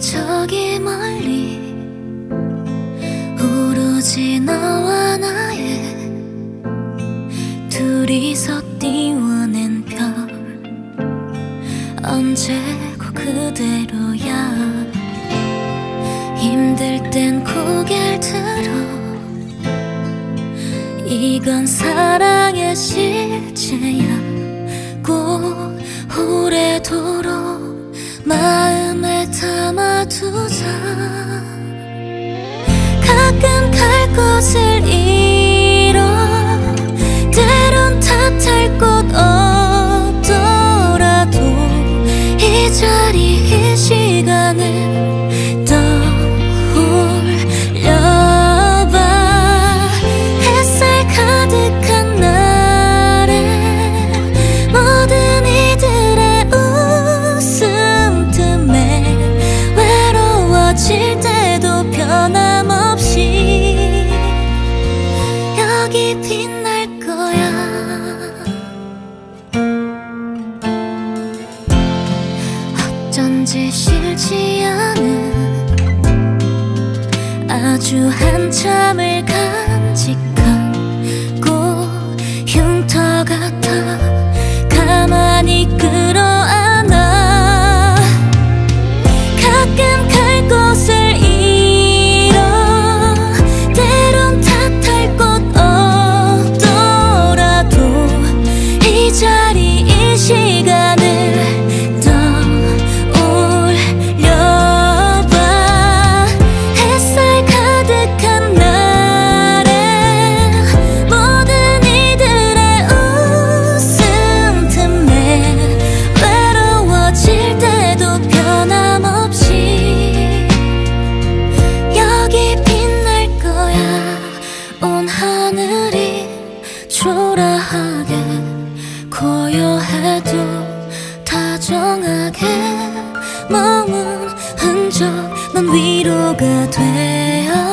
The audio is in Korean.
저기 멀리 오로지 너와 나의 둘이서 띄워낸 별. 언제고 그대로야. 힘들 땐 고개를 들어. 이건 사랑의 실체야. 꼭 오래도록 마음에 담아두자. 가끔 갈 곳을 여기 빛날 거야. 어쩐지 싫지 않은 아주 한참을 간 온 하늘이 초라하게 고요해도 다정하게 머문 흔적 넌 위로가 되어